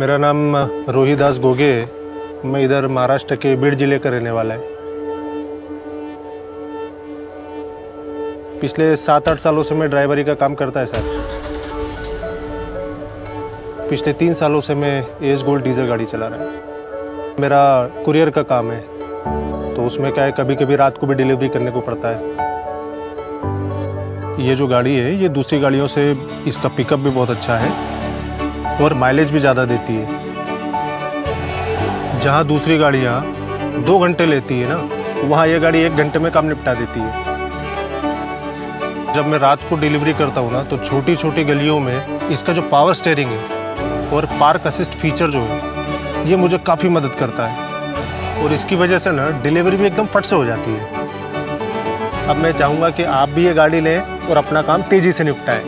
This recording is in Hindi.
मेरा नाम रोहिदास गोगे है। मैं इधर महाराष्ट्र के बीड़ ज़िले का रहने वाला है। पिछले सात आठ सालों से मैं ड्राइवरी का काम करता है, सर। पिछले तीन सालों से मैं एस गोल्ड डीजल गाड़ी चला रहा हूँ। मेरा कुरियर का काम है। तो उसमें क्या है कभी कभी रात को भी डिलीवरी करने को पड़ता है। ये जो गाड़ी है, ये दूसरी गाड़ियों से इसका पिकअप भी बहुत अच्छा है। और माइलेज भी ज़्यादा देती है। जहाँ दूसरी गाड़ियाँ दो घंटे लेती है ना, वहाँ ये गाड़ी एक घंटे में काम निपटा देती है। जब मैं रात को डिलीवरी करता हूँ ना तो छोटी छोटी गलियों में इसका जो पावर स्टेयरिंग है और पार्क असिस्ट फीचर जो है, ये मुझे काफ़ी मदद करता है। और इसकी वजह से ना डिलीवरी भी एकदम फट से हो जाती है। अब मैं चाहूँगा कि आप भी ये गाड़ी लें और अपना काम तेज़ी से निपटाएँ।